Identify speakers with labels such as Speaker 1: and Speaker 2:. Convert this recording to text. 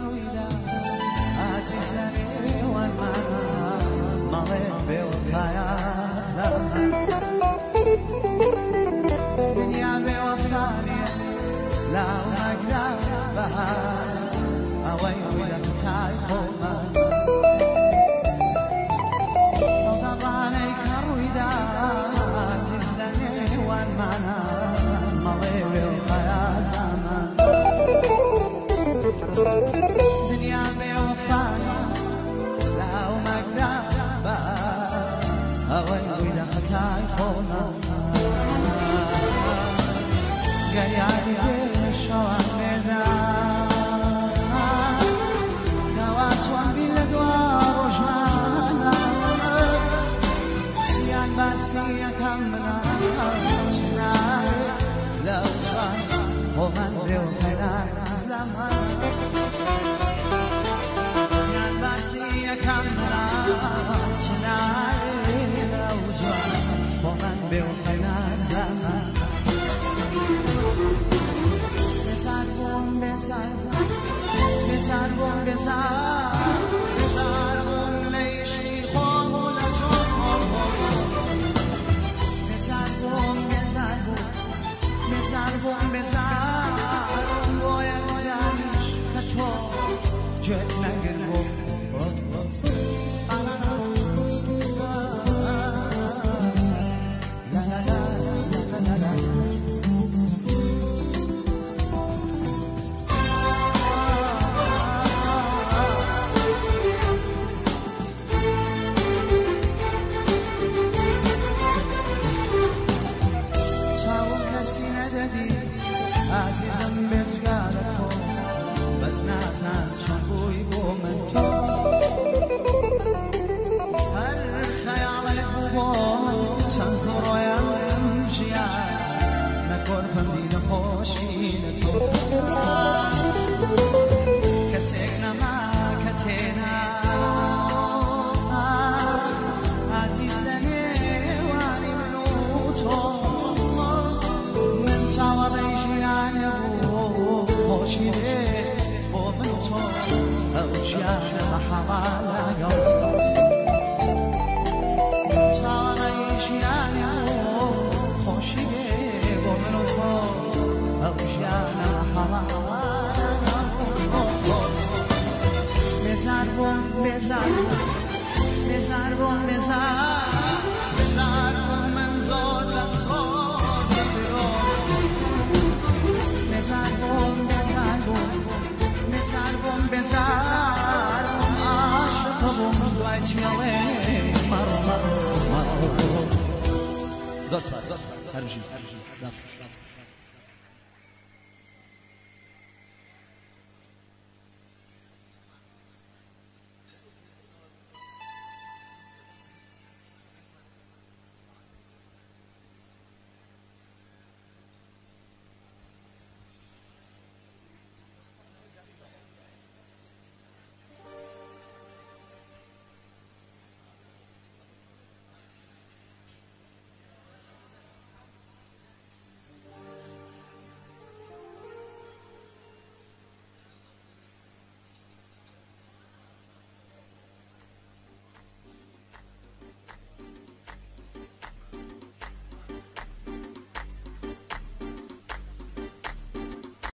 Speaker 1: I'm a man, I'm a man, I'm a man, I'm a man, I'm a man, I'm a man, I'm a man, I'm a man, I'm I'm a man, I'm اوي ويدا خطاي خونا قايا شوان ميدا نواتوان بلدوا رجمانا یان باسی یکم منا چنای. لوچان و من بیو کنار زمان. بسار بون بسار بسار بون لیشی خواه لچون بسربون بسربون بسربون بسربون باید زنش که تو جد کسی ندادی عزیزم بجگار تو بس نازم چون محوالا گوت سواره جیان Лачкале марло марло.
Speaker 2: Зор спас. Хәрбишин. Дас.